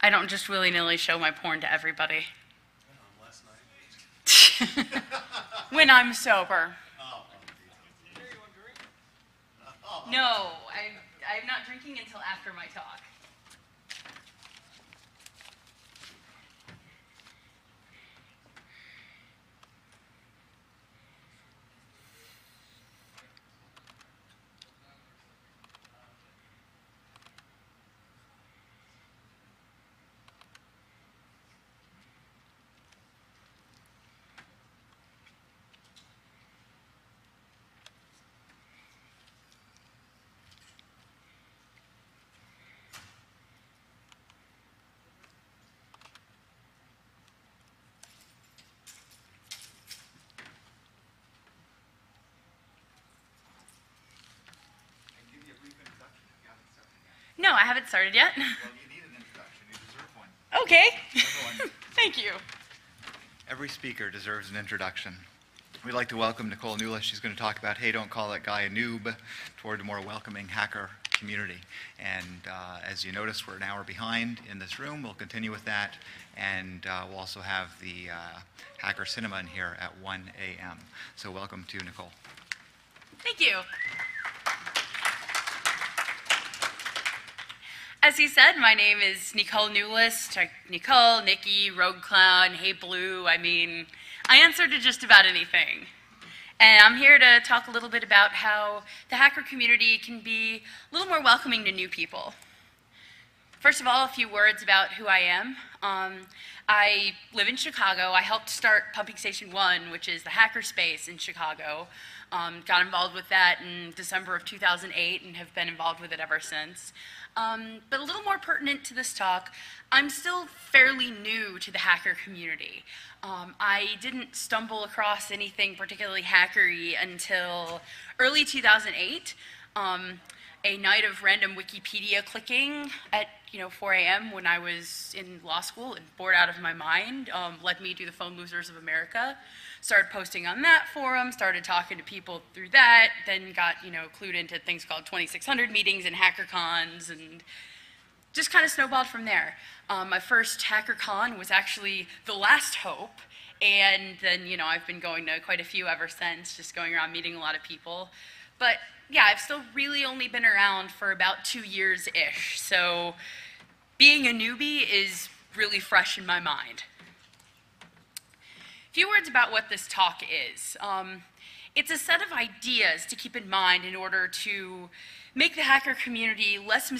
I don't just willy nilly show my porn to everybody. when I'm sober. Oh, No, I, I'm not drinking until after my talk. and give you a brief introduction if you haven't started yet. No, I haven't started yet. Well, you need an introduction. You deserve one. Okay. Everyone, Thank you. every speaker deserves an introduction. We'd like to welcome Nicolle Neulist. She's going to talk about, hey, don't call that guy a noob, toward a more welcoming hacker community. And uh, as you notice, we're an hour behind in this room. We'll continue with that. And uh, we'll also have the uh, Hacker Cinema in here at 1 a.m. So welcome to Nicolle. Thank you. As he said, my name is Nicolle Neulist. Nicolle, Nikki, Rogue Clown, Hey Blue. I mean, I answer to just about anything. And I'm here to talk a little bit about how the hacker community can be a little more welcoming to new people. First of all, a few words about who I am. Um, I live in Chicago. I helped start Pumping Station One, which is the hacker space in Chicago. Um, got involved with that in December of 2008 and have been involved with it ever since. Um, but a little more pertinent to this talk, I'm still fairly new to the hacker community. Um, I didn't stumble across anything particularly hackery until early 2008. Um, a night of random Wikipedia clicking at you know 4 a.m. when I was in law school and bored out of my mind um, led me to the Phone Losers of America. Started posting on that forum, started talking to people through that, then got you know clued into things called 2600 meetings and hacker cons and just kind of snowballed from there. Um, my first HackerCon was actually the Last Hope, and then you know I've been going to quite a few ever since, just going around meeting a lot of people. But yeah, I've still really only been around for about two years ish, so being a newbie is really fresh in my mind. A few words about what this talk is. Um, it's a set of ideas to keep in mind in order to make the hacker community less